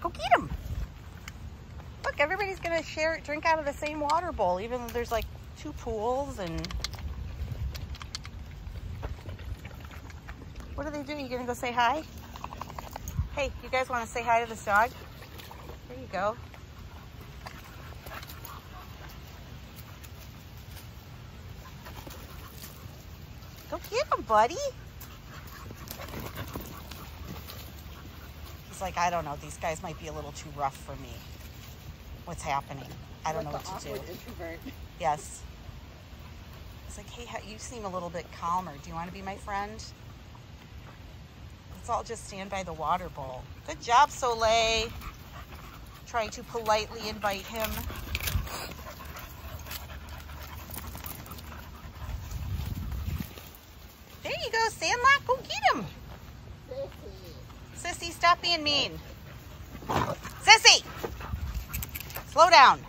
Go get him. Look, everybody's gonna share, it, drink out of the same water bowl, even though there's like two pools and. What are they doing? You gonna go say hi? Hey, you guys want to say hi to this dog? There you go. Go get him, buddy. He's like, I don't know. These guys might be a little too rough for me. What's happening? I don't know what to do. Introvert. Yes. It's like, hey, you seem a little bit calmer. Do you want to be my friend? Let's all just stand by the water bowl. Good job, Soleil. Trying to politely invite him. There you go, Sandlot. Go get him. Stop being mean. Sissy! Slow down.